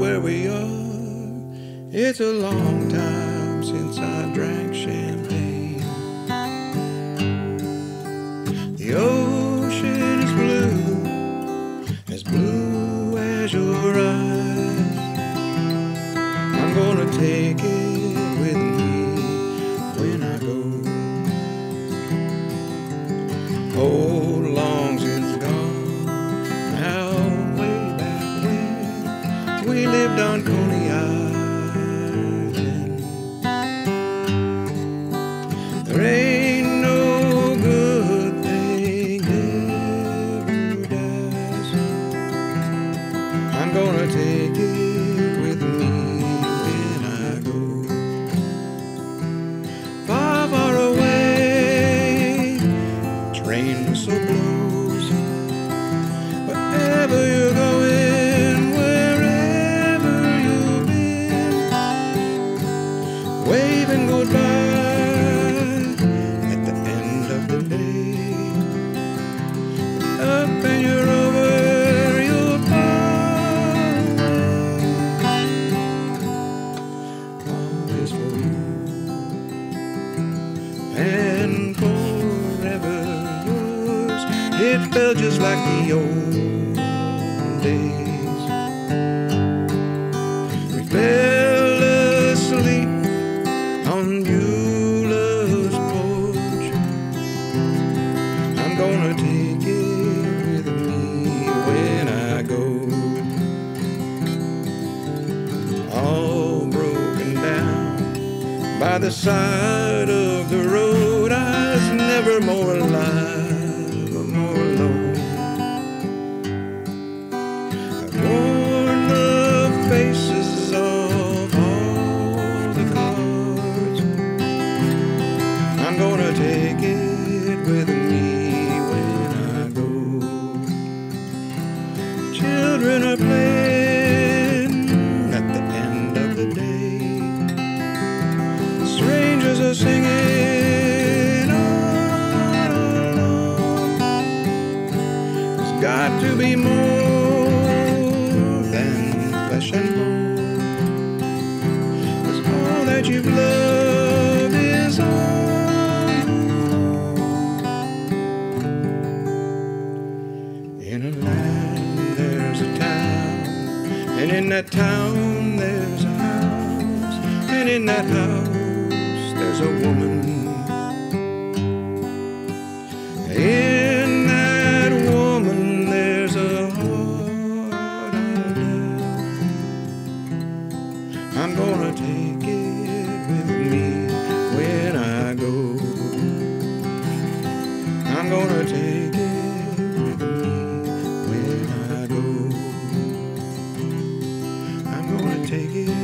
where we are. It's a long time since I drank champagne. The ocean is blue, as blue as your eyes. I'm gonna take it with me when I go. Oh, lived on Coney Island. There ain't no good thing ever dies. I'm gonna take it waving goodbye at the end of the day. Up and you're over, you'll part always for you and forever yours. It felt just like the old days. Gonna take it with me when I go. All broken down by the side of the road. I was never more alive or more alone. I've worn the faces of all the cards. I'm gonna take it Children are playing at the end of the day. Strangers are singing on along. There's got to be more than flesh and bone. 'Cause all that you've loved and in that town there's a house, and in that house there's a woman. In that woman there's a heart I'll love. I'm gonna take it with me when I go. I'm gonna take take it